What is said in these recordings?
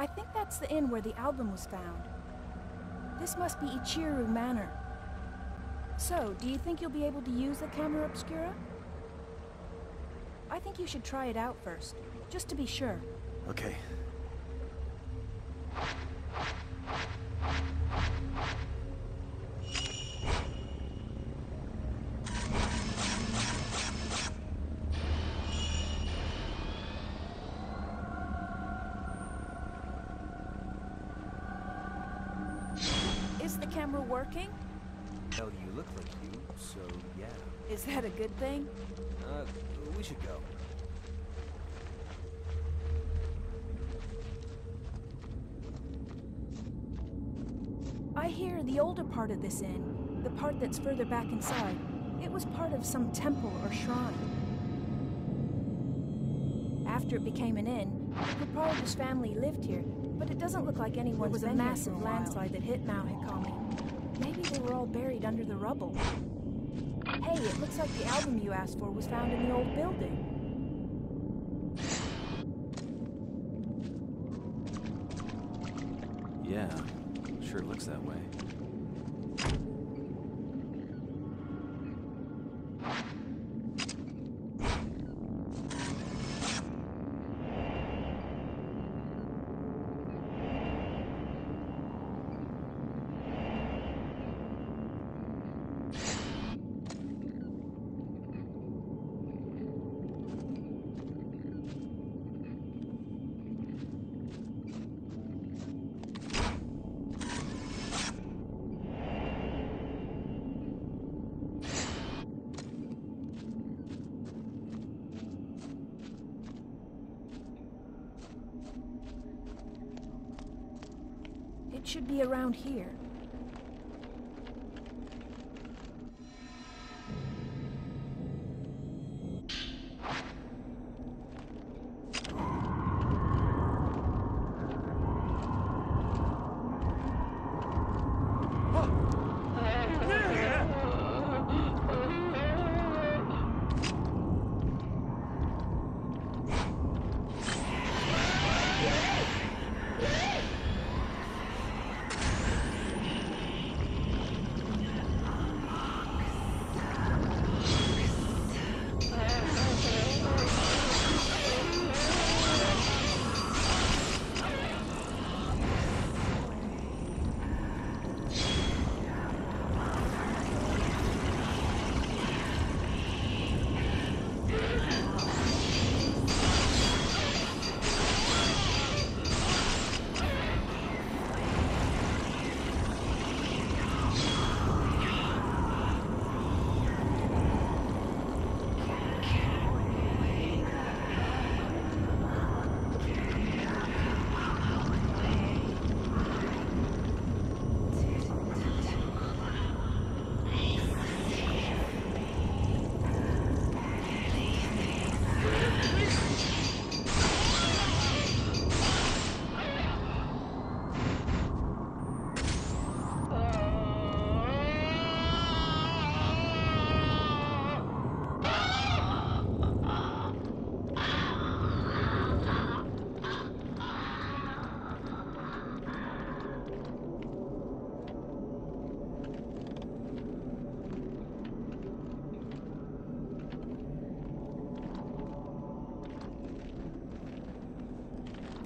I think that's the inn where the album was found. This must be Ichiru Manor. So, do you think you'll be able to use the camera obscura? I think you should try it out first, just to be sure. Okay. Is that a good thing? Uh, we should go. I hear the older part of this inn, the part that's further back inside, it was part of some temple or shrine. After it became an inn, the proprietor's family lived here, but it doesn't look like anyone was a massive landslide that hit Mount Hikami. Maybe they were all buried under the rubble. Hey, it looks like the album you asked for was found in the old building. Yeah, sure looks that way. Should be around here.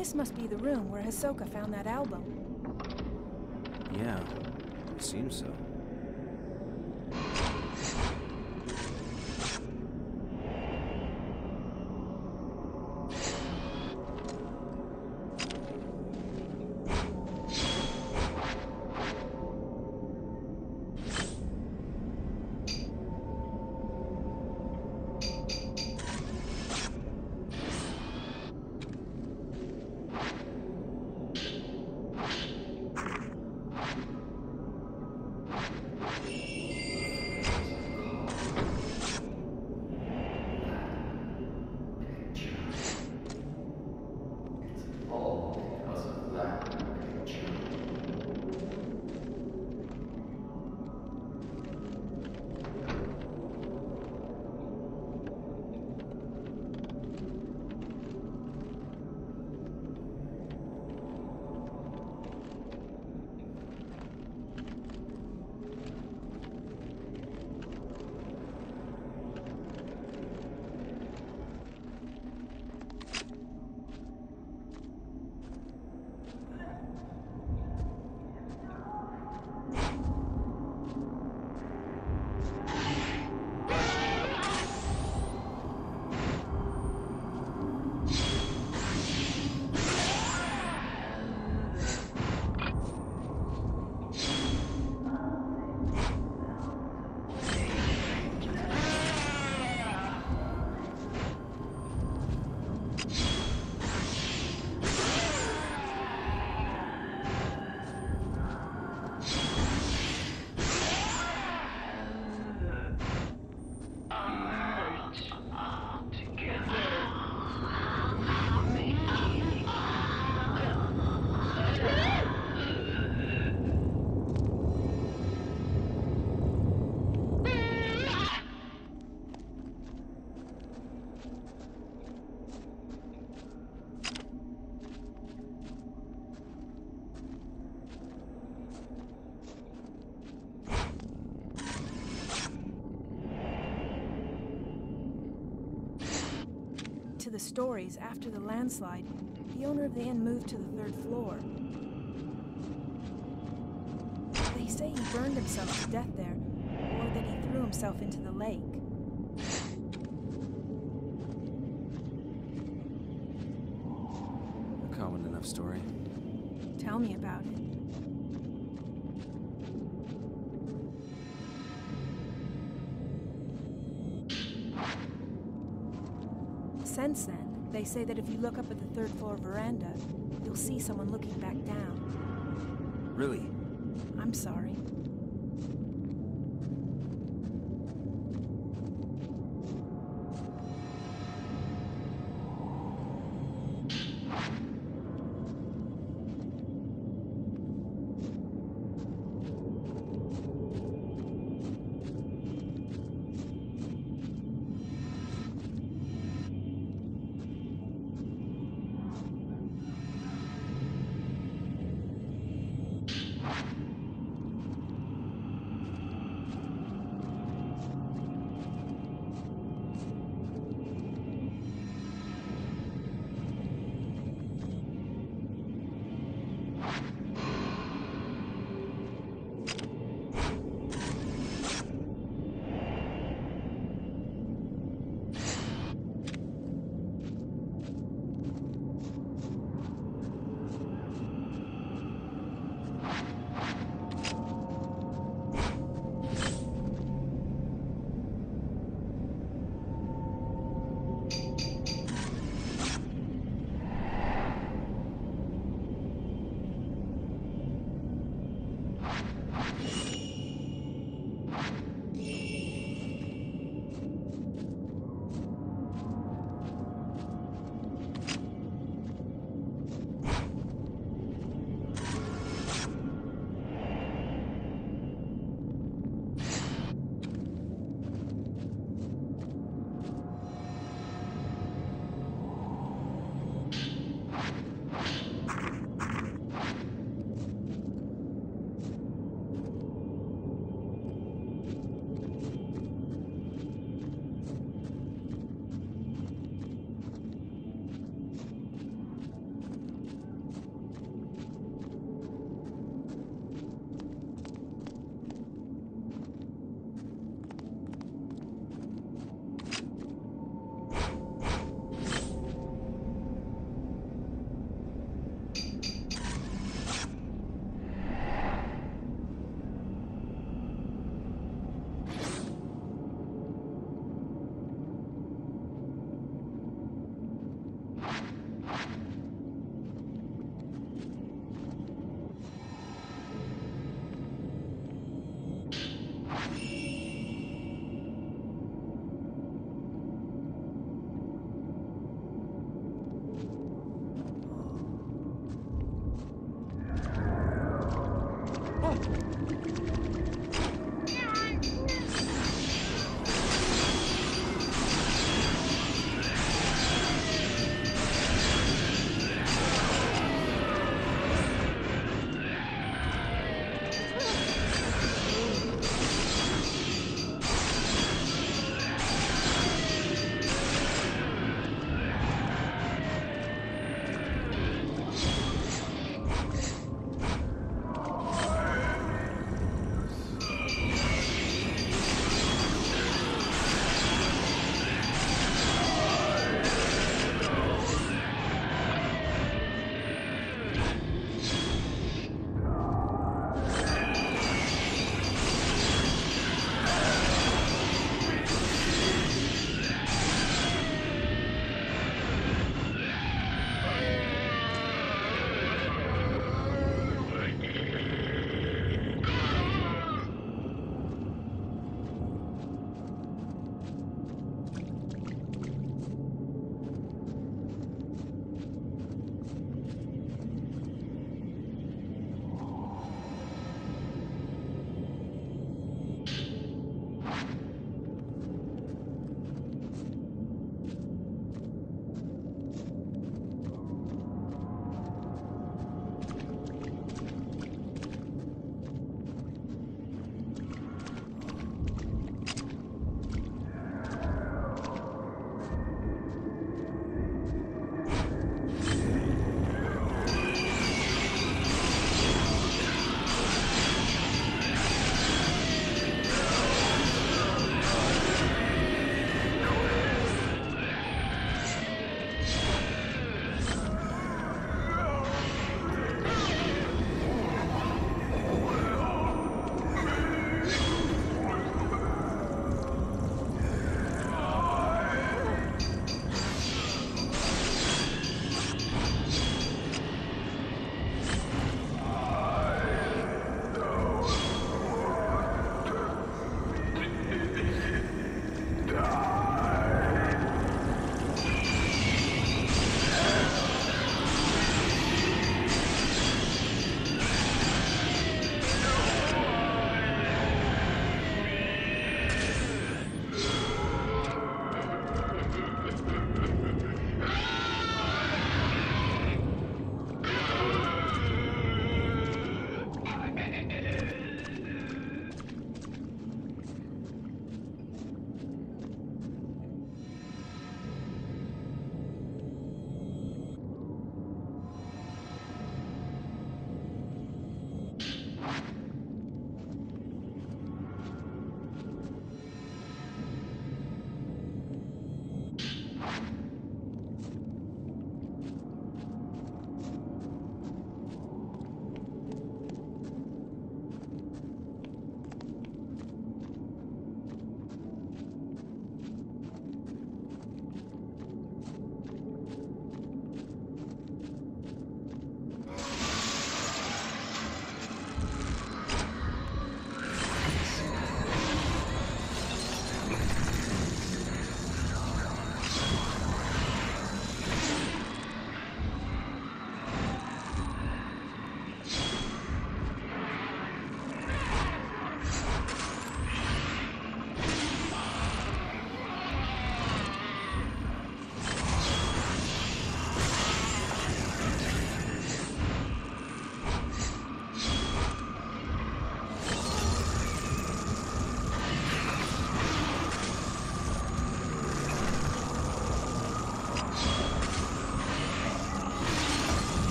This must be the room where Hisoka found that album. Yeah, it seems so. Stories, after the landslide, the owner of the inn moved to the third floor. They say he burned himself to death there, or that he threw himself into the lake. A common enough story. Tell me about it. Since then, they say that if you look up at the third floor veranda, you'll see someone looking back down. Really? I'm sorry.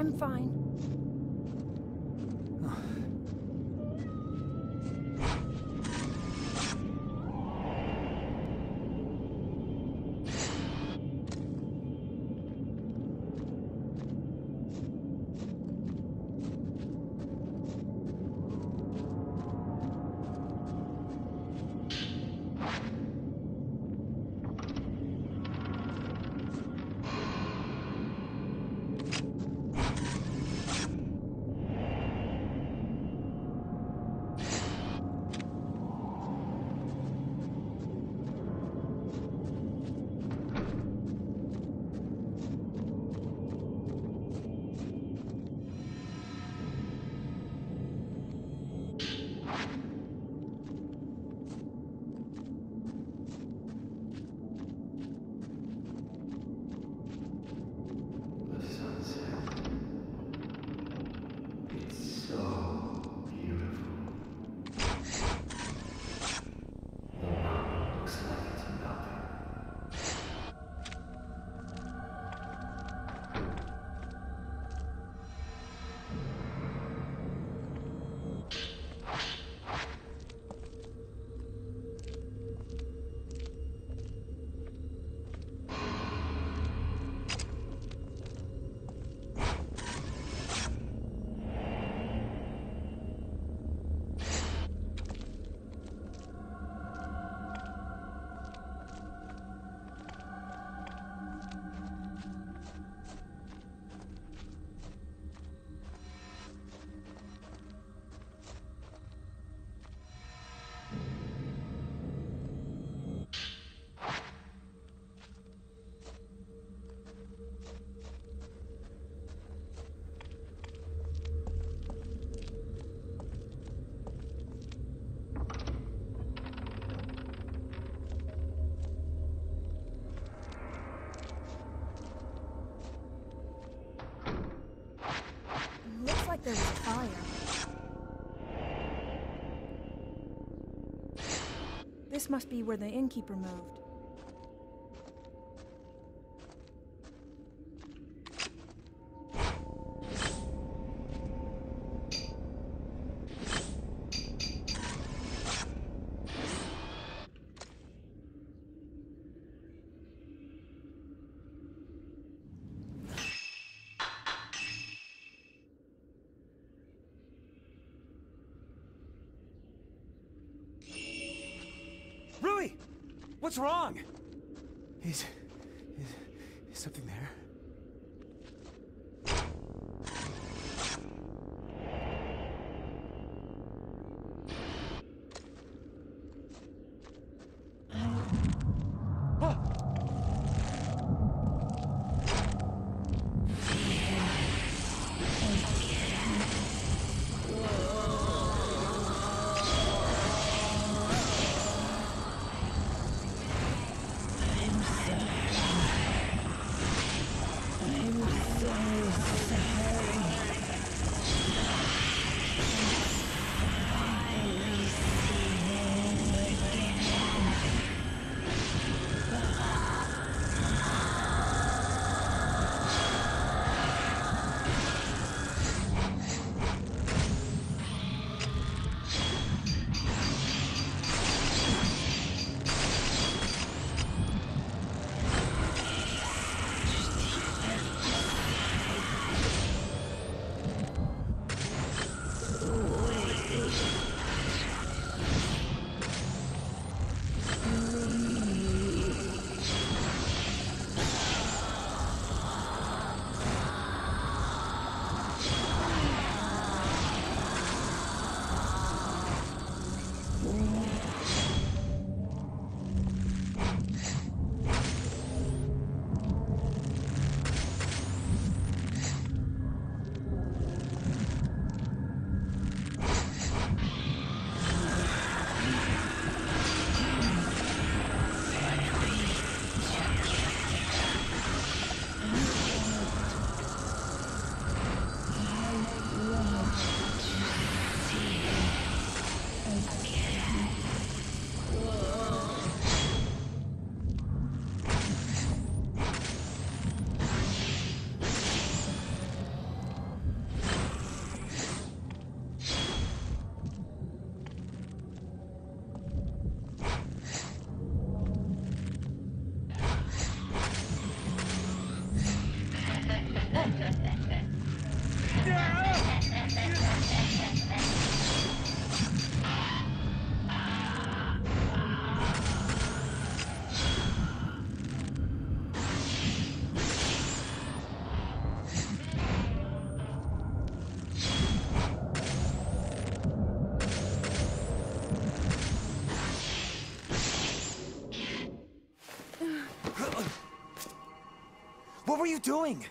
I'm fine. Like there fire. This must be where the innkeeper moved. Wrong? Were you doing?